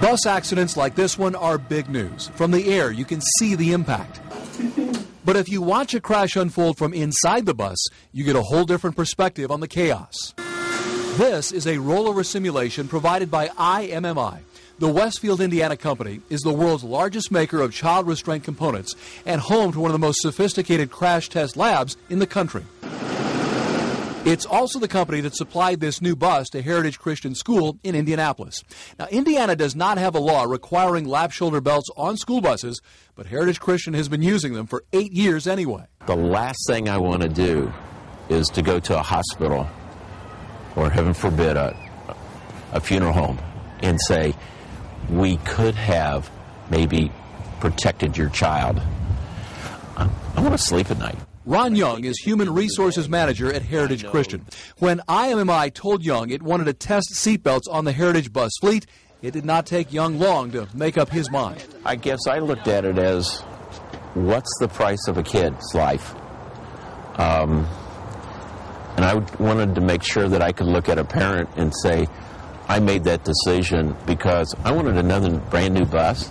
Bus accidents like this one are big news. From the air, you can see the impact. But if you watch a crash unfold from inside the bus, you get a whole different perspective on the chaos. This is a rollover simulation provided by IMMI. The Westfield, Indiana company is the world's largest maker of child restraint components and home to one of the most sophisticated crash test labs in the country. It's also the company that supplied this new bus to Heritage Christian School in Indianapolis. Now, Indiana does not have a law requiring lap shoulder belts on school buses, but Heritage Christian has been using them for eight years anyway. The last thing I want to do is to go to a hospital or, heaven forbid, a, a funeral home and say, we could have maybe protected your child. I, I want to sleep at night. Ron Young is Human Resources Manager at Heritage Christian. When IMMI told Young it wanted to test seatbelts on the Heritage bus fleet, it did not take Young long to make up his mind. I guess I looked at it as what's the price of a kid's life? Um, and I wanted to make sure that I could look at a parent and say, I made that decision because I wanted another brand new bus.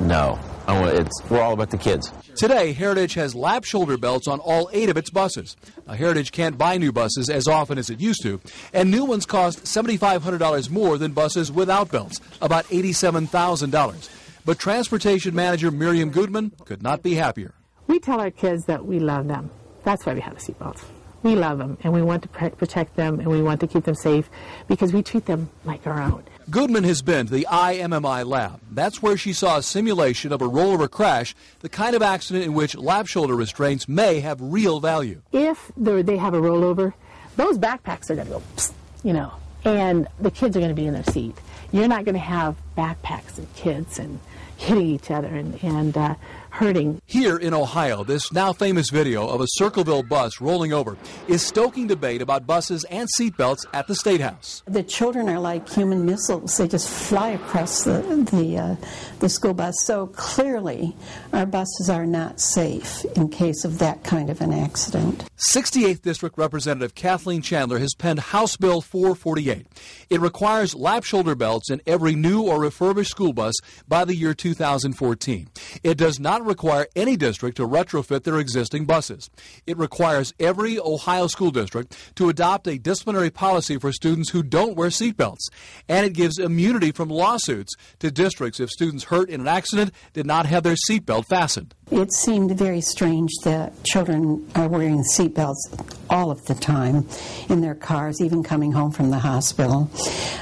No, it's, we're all about the kids. Today, Heritage has lap shoulder belts on all eight of its buses. Now, Heritage can't buy new buses as often as it used to, and new ones cost $7,500 more than buses without belts, about $87,000. But transportation manager Miriam Goodman could not be happier. We tell our kids that we love them. That's why we have a seatbelt. We love them, and we want to protect them, and we want to keep them safe because we treat them like our own. Goodman has been to the IMMI lab. That's where she saw a simulation of a rollover crash, the kind of accident in which lap shoulder restraints may have real value. If they have a rollover, those backpacks are going to go, you know, and the kids are going to be in their seat. You're not going to have backpacks and kids and hitting each other and, and uh, hurting. Here in Ohio, this now famous video of a Circleville bus rolling over is stoking debate about buses and seatbelts at the State House. The children are like human missiles. They just fly across the, the, uh, the school bus. So clearly, our buses are not safe in case of that kind of an accident. 68th District Representative Kathleen Chandler has penned House Bill 448. It requires lap shoulder belts in every new or refurbished school bus by the year 2014. It does not require any district to retrofit their existing buses. It requires every Ohio school district to adopt a disciplinary policy for students who don't wear seatbelts. And it gives immunity from lawsuits to districts if students hurt in an accident did not have their seatbelt fastened. It seemed very strange that children are wearing seatbelts all of the time in their cars, even coming home from the hospital.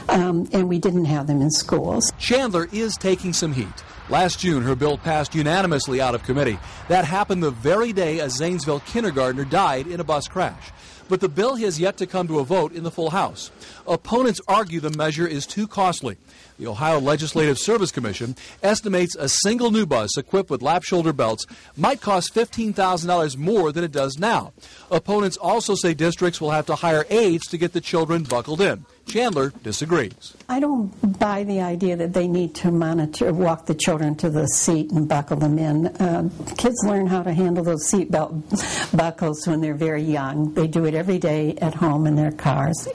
Um, and we didn't have them in schools. Chandler is taking some heat. Last June, her bill passed unanimously out of committee. That happened the very day a Zanesville kindergartner died in a bus crash. But the bill has yet to come to a vote in the full House. Opponents argue the measure is too costly. The Ohio Legislative Service Commission estimates a single new bus equipped with lap shoulder belts might cost $15,000 more than it does now. Opponents also say districts will have to hire aides to get the children buckled in. Chandler disagrees. I don't buy the idea that they need to monitor, walk the children to the seat and buckle them in. Uh, kids learn how to handle those seat belt buckles when they're very young. They do it day at home in their cars.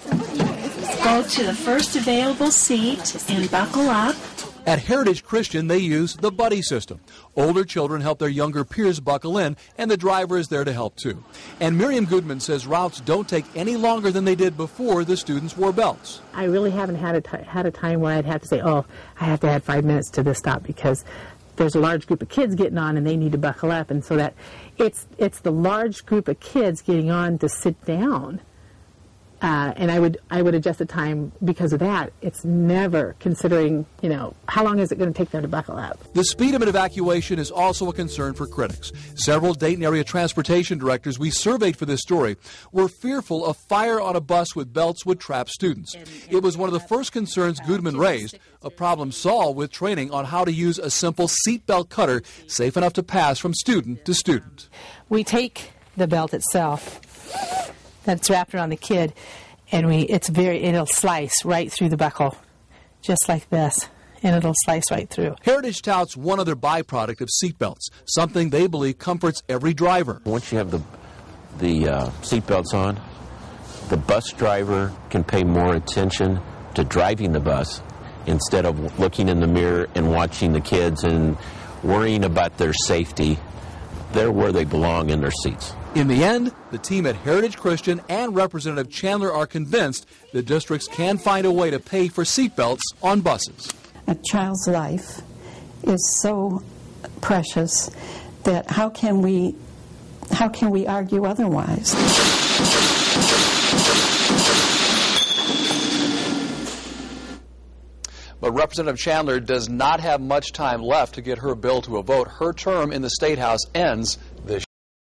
Go to the first available seat and buckle up. At Heritage Christian, they use the buddy system. Older children help their younger peers buckle in, and the driver is there to help too. And Miriam Goodman says routes don't take any longer than they did before the students wore belts. I really haven't had a, t- had a time where I'd have to say, oh, I have to add five minutes to this stop because there's a large group of kids getting on and they need to buckle up. And so that it's, it's the large group of kids getting on to sit down uh, and I would I would adjust the time because of that. It's never considering you know how long is it going to take them to buckle up. The speed of an evacuation is also a concern for critics. Several Dayton area transportation directors we surveyed for this story were fearful a fire on a bus with belts would trap students. It was one of the first concerns Goodman raised. A problem solved with training on how to use a simple seatbelt cutter safe enough to pass from student to student. We take the belt itself that's wrapped around the kid, and we it's very it'll slice right through the buckle, just like this, and it'll slice right through. Heritage touts one other byproduct of seatbelts, something they believe comforts every driver. Once you have the the uh, seatbelts on, the bus driver can pay more attention to driving the bus instead of looking in the mirror and watching the kids and worrying about their safety. They're where they belong in their seats. In the end, the team at Heritage Christian and Representative Chandler are convinced the districts can find a way to pay for seatbelts on buses. A child's life is so precious that how can we how can we argue otherwise? But Representative Chandler does not have much time left to get her bill to a vote. Her term in the State House ends